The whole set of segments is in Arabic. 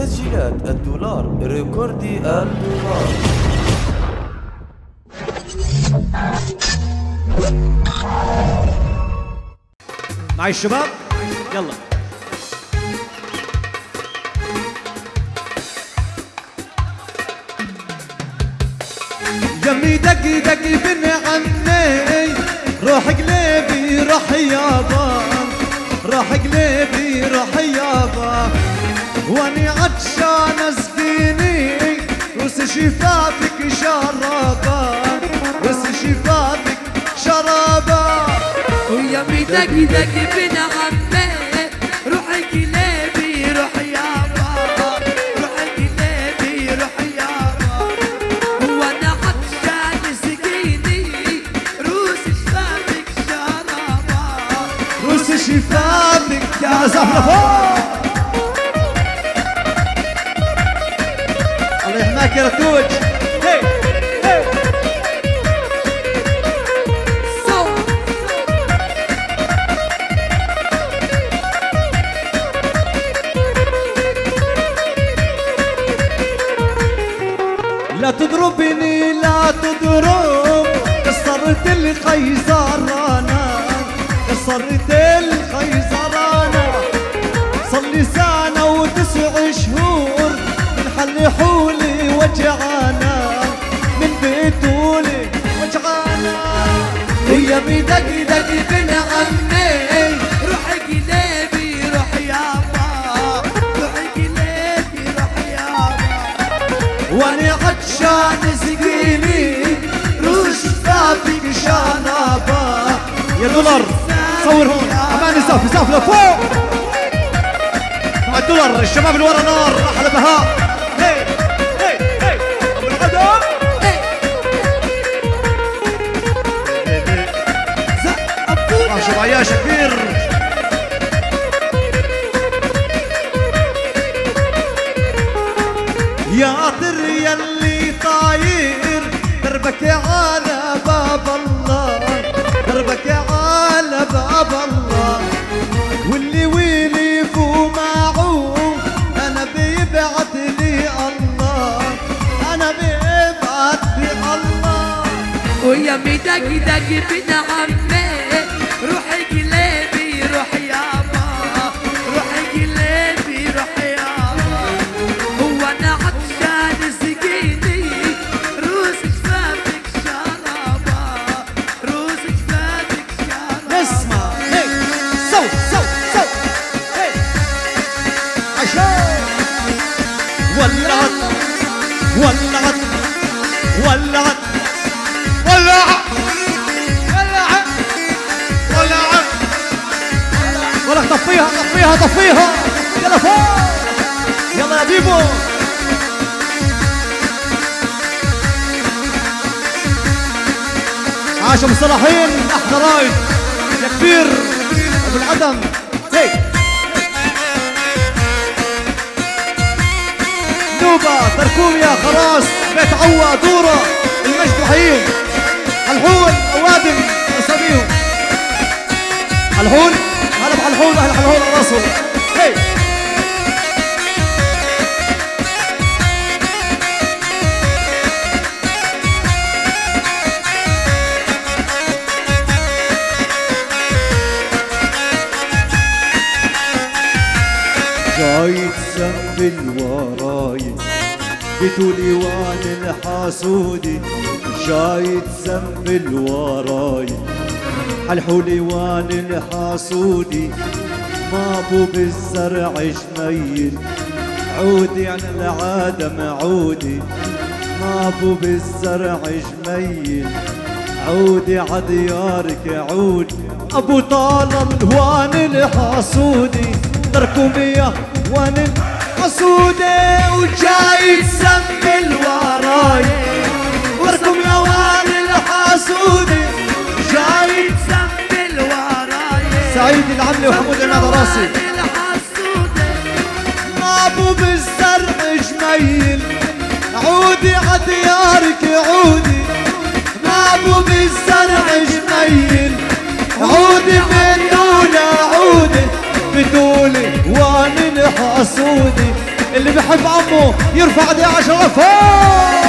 تسجيلات الدولار ريكوردي الدولار. معي الشباب؟ يلا. دمي دقي دقي بن عمي روح قلبي روح يابا. روح قلبي روح يابا. واني عطشان اسقيني وس شفافك شرابا وس شفافك شرابا ويا دقي دقي بن عمي روحي روح روحي روح وأنا عطشان روس شفافك شرابا وس شفافك يا زهرة لا تضربني لا تضرب. كسرت الخيزرانة كسرت الخيزرانة. صار لي سنة وتسع شهور من حل حولي وجعانا. من بيتولي وجعانا. هي بيدق دق بن عمي. روحي قلبي روح يابا روحي قلبي روح يابا وأنا عطشان سقيني روش شفافك شنابا يا دولار صور هون أمان سافي سافي لفوق مع الدولار الشباب اللي ورا نار أحلى بهاء هي لي الله. ويا دقي بن عمي. عاش صلاحين أحلى رايد يا كبير أبو العدم. هي. نوبة تركوميا خلاص. بيت عوا دورة. المجد وحيين حلحون أوادم أساميهم. حلحون هلا بحلحون أهل حلحون راسهم. بتولي وان الحاسودي جاي تسنبل وراي حلحولي وان الحاسودي ما بو بالزرع جميل. عودي عن العادم عودي ما بو بالزرع جميل. عودي عديارك عود. أبو طالب وان الحاسودي تركمية وان الحاسودي وجاي تسمل وراي واركم يا وان الحاسودي جاي سمبل وراي سعيد العملي وحمود النادى راسي. أبو بالزرع جميل. عودي عديارك عودي. أبو بالزرع جميل. عودي بحب عمه يرفع ايديه عشرة فوق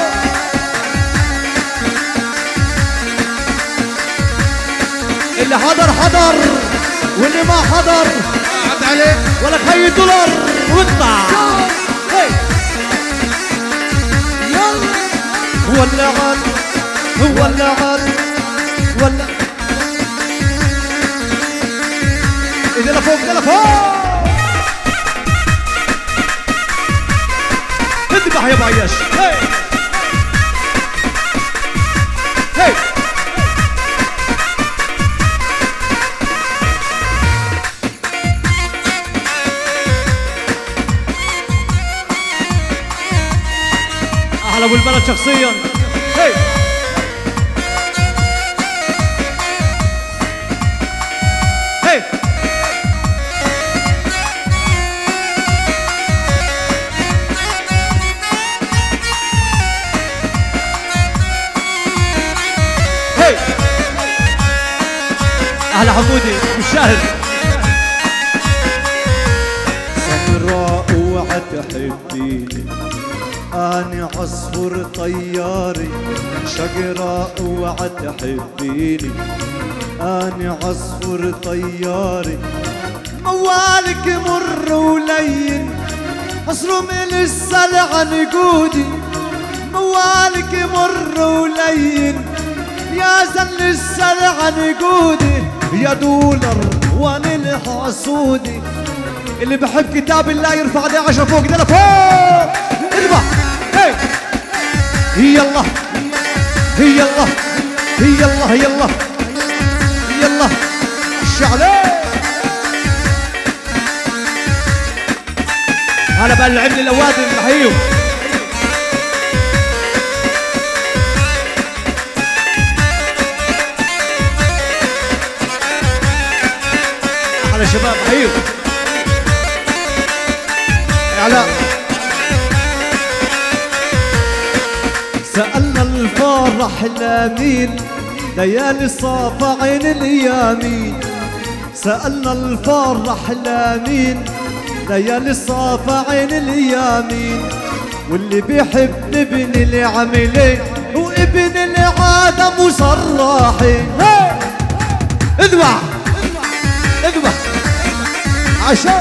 اللي حضر حضر واللي ما حضر عد عليه. ولا خي دولار واطلع. هو عاد هو اللي عاد ولا ايدينا فوق ايدينا فوق اذبح يا بعيش هي هي أحلى ابو البلد شخصيا. هي أهلا حمودي والشاهد سمراء وعتحبيني أنا عصفور طياري. شقراء وعتحبيني أنا عصفور طياري. موالك مر ولين. أصرم السلع نقودي موالك مر ولين. يا زل السلع نقودي يا دولار وأنا الحسودي اللي بحب كتاب الله يرفع ايديه عشرة فوق ايدينا فوق. اذبح هي يلا يلا يلا يلا يلا الشعلة هلا بقى العمل الاوادم بحييهم على شباب يا علاء سألنا الفرح لمين ليالي صاف عين اليمين. سألنا الفرح لمين ليالي صاف عين اليمين. واللي بيحب ابن العملين وابن العادة مصرحين هي! عشان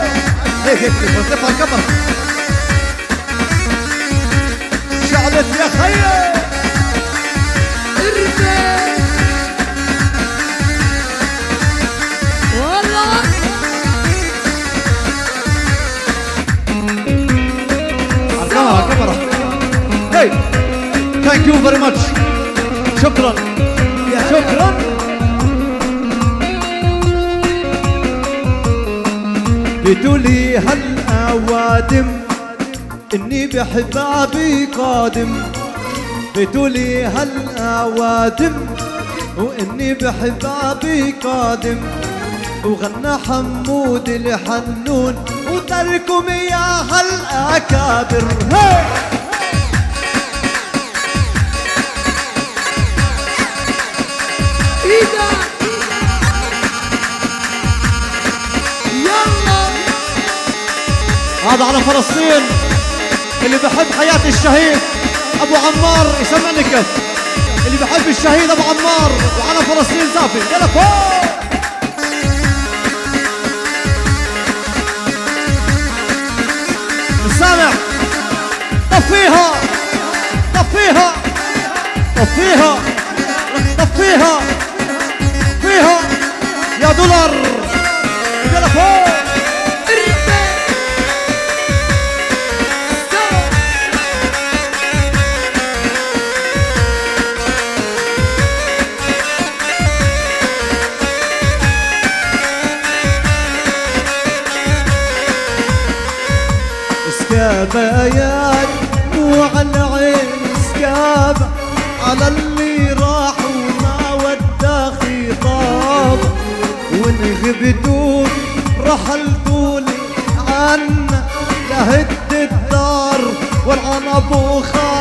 هيك هيك ارتفع الكاميرا بتقولي هالأوادم إني بحبابي قادم. بتقولي هالأوادم وإني بحبابي قادم. وغنى حمود الحنون وتركم يا هالأكابر. هي هذا على فلسطين اللي بحب حياة الشهيد أبو عمار يسمعني كف اللي بحب الشهيد أبو عمار وعلى فلسطين زافي. يلا فوق سامع؟ طفيها! طفيها! طفيها! طفيها! فيها يا دولار! يلا فوق سكابة يا مو على العين سكابة على اللي راح وما ودى خطاب. رحلتوا لي عنا لهد الدار والعنب وخرابة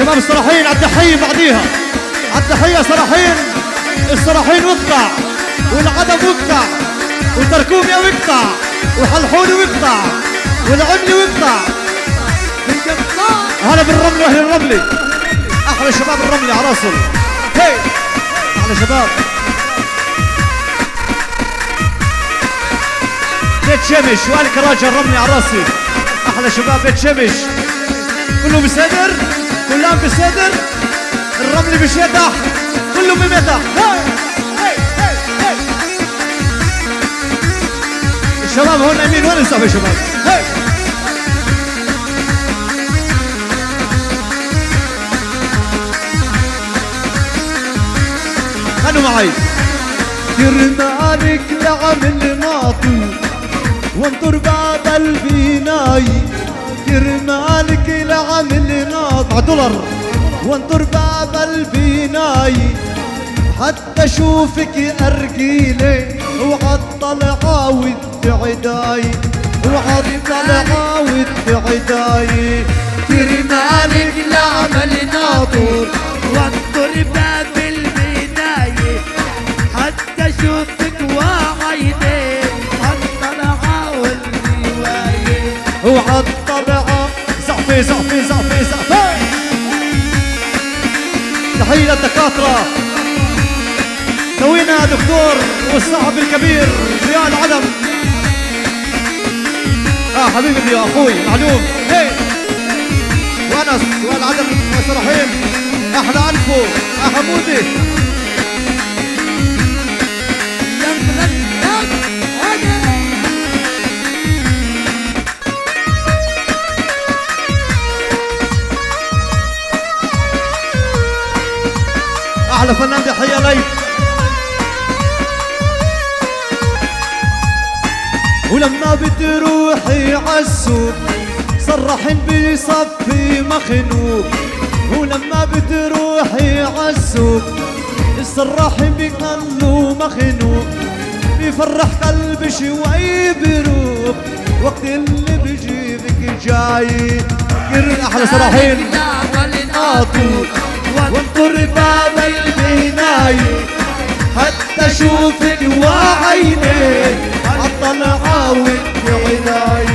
شباب الصراحين على الدحية بعديها. على الدحية صراحين الصراحين وقطع والعدم وقطع والتركومية وقطع وحلحوني وقطع والعملي وقطع. هلا بالرمل واهل الرملي أحلى شباب الرملي على راسهم هي. أحلى شباب. بيت شمش والك راجل الرملي على راسي أحلى شباب بيت شمش. كله بصدر كلهم بصدر الرمل بشدح كله بمدح هاي هاي هاي هاي الشباب هون يمين وين نسحب يا شباب؟ غنوا معي. كرمالك لعمل ناطو وانطر باب البناي كرمالك لعمل ناطو على دولار وانطر باب البناي حتى أشوفك ارجيلي وعالطلعة والتعداي وعالطلعة والتعداي تحية للدكاترة توينا دكتور والصاحب الكبير ضياء العلم آه حبيبي ضياء أخوي معلوم. هي. وأنس والعلم صراحين أحلى انفو حمودي أحلى فنان تحية لي ولما بتروحي عالسوق صرحن بصفي مخنوق. ولما بتروحي عالسوق صرحن بقلو مخنوق. بيفرح قلبي شوي بروق وقت اللي بجيبك جاي. كر أحلى صراحين ناطور وانطر باب حتى أشوف وعيني عالطلعه ودي عيني